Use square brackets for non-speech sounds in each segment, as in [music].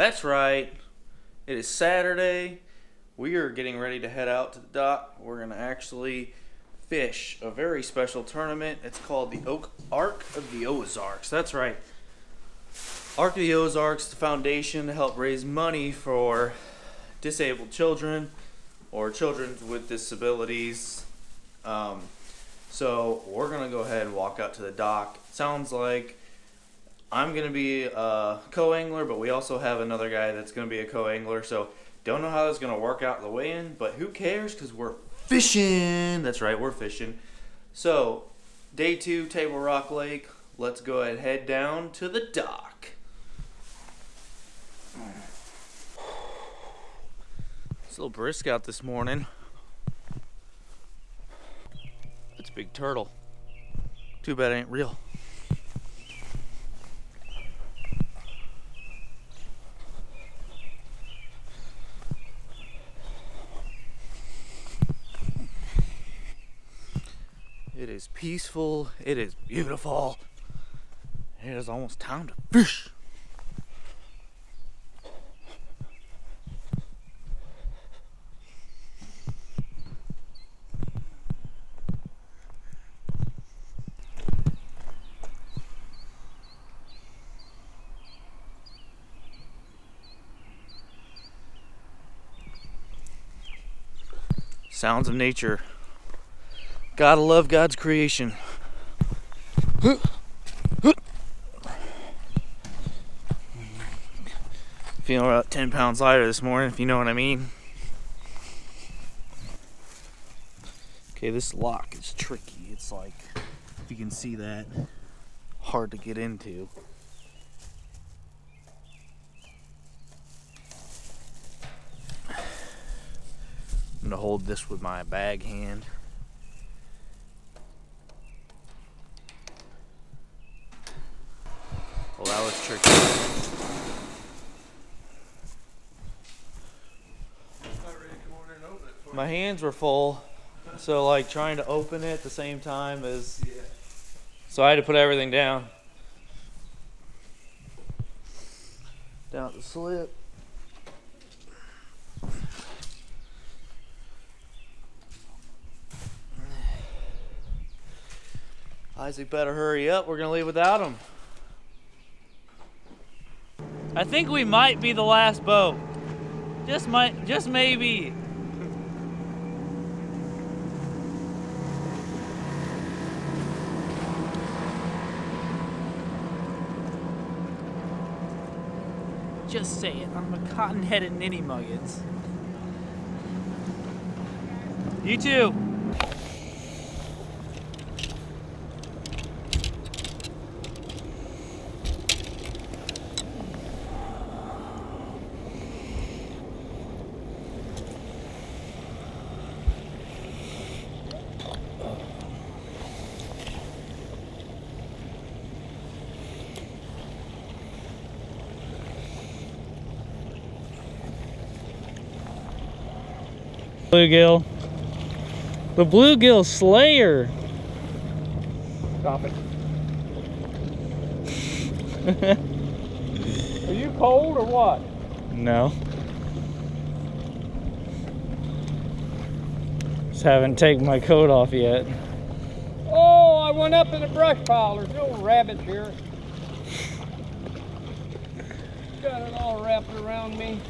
That's right. It is Saturday. We are getting ready to head out to the dock. We're going to actually fish a very special tournament. It's called the Oak Arc of the Ozarks. That's right. Arc of the Ozarks, the foundation to help raise money for disabled children or children with disabilities. Um, so we're gonna go ahead and walk out to the dock. Sounds like I'm gonna be a co-angler, but we also have another guy that's gonna be a co-angler. So don't know how that's gonna work out the weigh-in, but who cares? Cause we're fishing. That's right, we're fishing. So day two, Table Rock Lake. Let's go ahead and head down to the dock. It's a little brisk out this morning. That's a big turtle. Too bad it ain't real. It is peaceful. It is beautiful. It is almost time to fish. Sounds of nature. Gotta love God's creation. Feeling about 10 pounds lighter this morning, if you know what I mean. Okay, this lock is tricky. It's like, if you can see that, hard to get into. I'm gonna hold this with my bag hand. Tricky. My hands were full, so like trying to open it at the same time as. So I had to put everything down. Down the slip. Isaac better hurry up. We're gonna leave without him. I think we might be the last boat. Just might, just maybe. Just say it. I'm a cotton-headed ninny muggins. You too. Bluegill. The bluegill slayer. Stop it. Are you cold or what? No. Just haven't taken my coat off yet. Oh, I went up in the brush pile. There's no rabbits here. Got it all wrapped around me.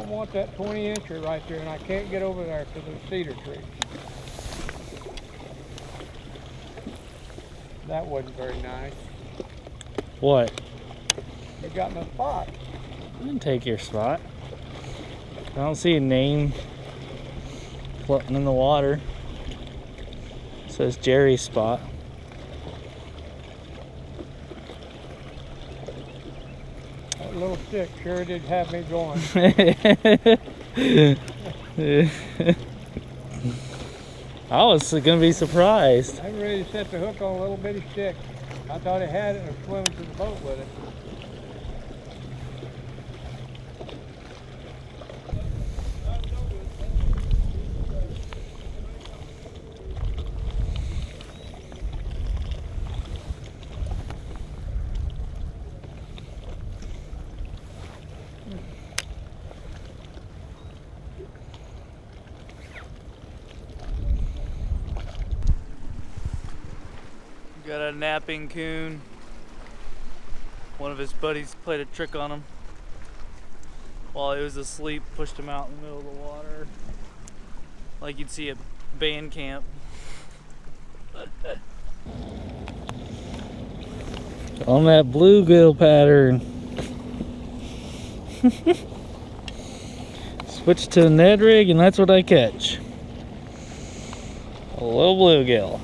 I want that 20 incher right there, and I can't get over there because of the cedar tree. That wasn't very nice. What? You got my spot. I didn't take your spot. I don't see a name floating in the water. It says Jerry's spot. That little stick sure did have me going. [laughs] I was gonna be surprised. I'm ready to set the hook on a little bitty stick. I thought it had it and was swimming to the boat with it. Got a napping coon. One of his buddies played a trick on him while he was asleep, pushed him out in the middle of the water. Like you'd see at band camp. [laughs] On that bluegill pattern. [laughs] Switch to Ned rig and that's what I catch. A little bluegill.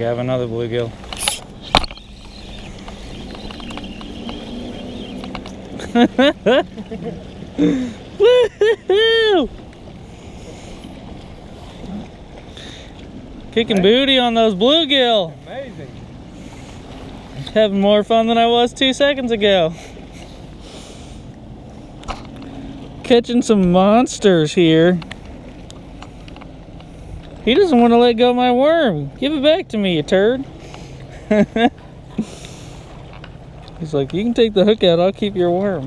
I have another bluegill. Woohoo! [laughs] Kicking booty on those bluegill. Amazing. Having more fun than I was two seconds ago. Catching some monsters here. He doesn't want to let go of my worm. Give it back to me, you turd. [laughs] He's like, you can take the hook out, I'll keep your worm.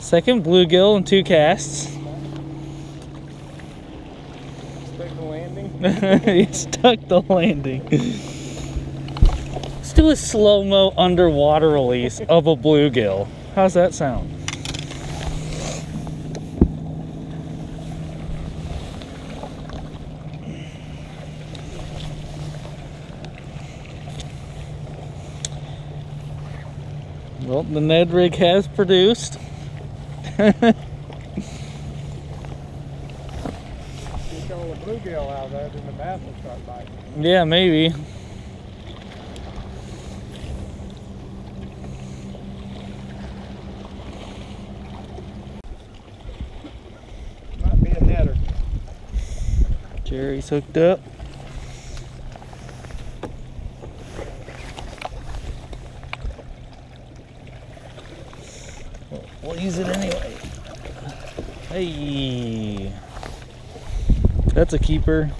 Second bluegill and two casts. Stick the landing. [laughs] he stuck the landing. Let's do a slow-mo underwater release of a bluegill. How's that sound? Well, the Ned rig has produced. Get all the bluegill out there, then the bass will start biting. Yeah, maybe. Might be a netter. Jerry's hooked up. We'll- We'll use it anyway. Hey. That's a keeper.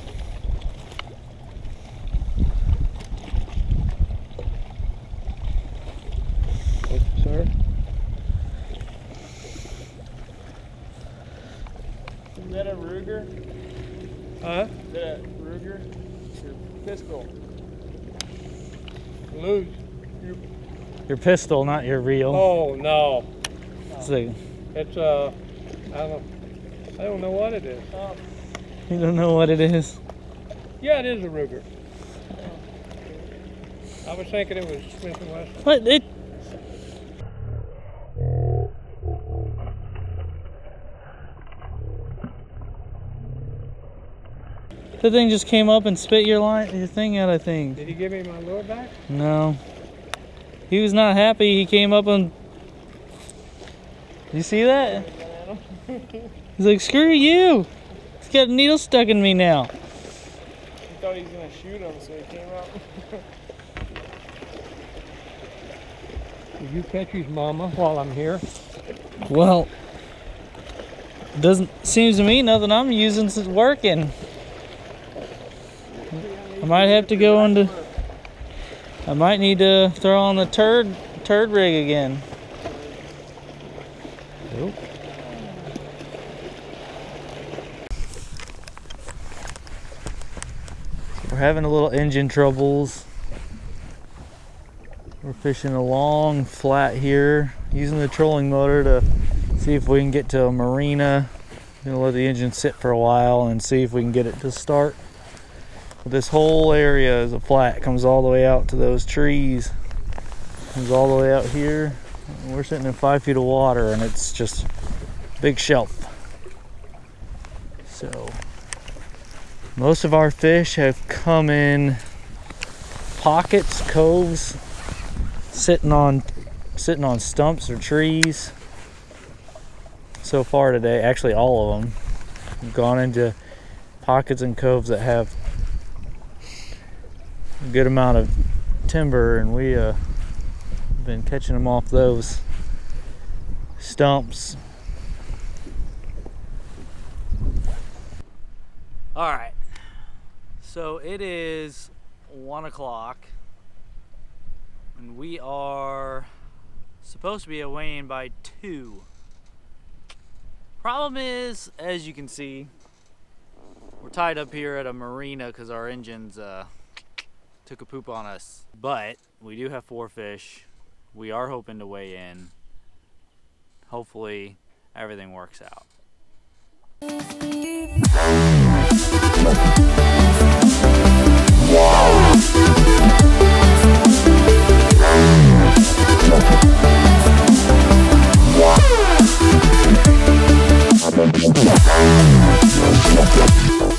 Sir? Is that a Ruger? Huh? Is that a Ruger? Your pistol. Loose. Your pistol, not your reel. Oh, no. It's a- It's, uh, I don't. I don't know what it is. [laughs] you don't know what it is. Yeah, it is a Ruger. I was thinking it was Smith and Wesson. What? It. The thing just came up and spit your line, your thing out. I think. Did he give me my lure back? No. He was not happy. He came up and. You see that? [laughs] He's like, screw you. He's got a needle stuck in me now. He thought he was gonna shoot him, so he came out. Did [laughs] you catch his mama while I'm here? Well, doesn't seems to me nothing I'm using is working. I might have to go into. I might need to throw on the turd turd rig again. We're having a little engine troubles. We're fishing a long flat here, using the trolling motor to see if we can get to a marina. Gonna let the engine sit for a while and see if we can get it to start. But this whole area is a flat, comes all the way out to those trees. Comes all the way out here. We're sitting in five feet of water and it's just big shelf. So most of our fish have come in pockets, coves, sitting on sitting on stumps or trees so far today actually all of them have gone into pockets and coves that have a good amount of timber and we uh been catching them off those stumps. All right. So it is one o'clock, and we are supposed to be away in by two. Problem is, as you can see, we're tied up here at a marina because our engines uh, took a poop on us. But we do have four fish. We are hoping to weigh in. Hopefully, everything works out. Thank you.